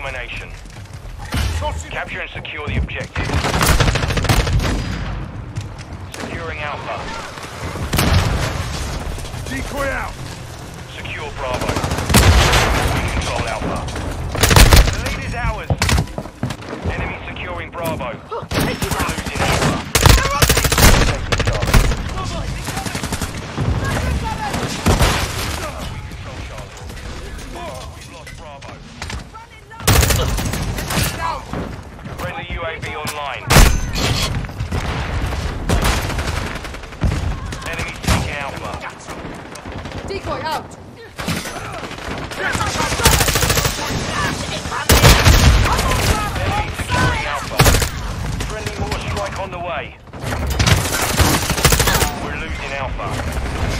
destination. Capture and secure the objective. Securing Alpha. Decoy out! Secure Bravo. We control Alpha. The lead is ours. Enemy securing Bravo. We're losing Alpha. Taking Charlie. We control Charlie. We've lost Bravo. Friendly UAV online. Enemy taking Alpha. Decoy out! Enemy securing Alpha. Friendly strike on the way. We're losing Alpha.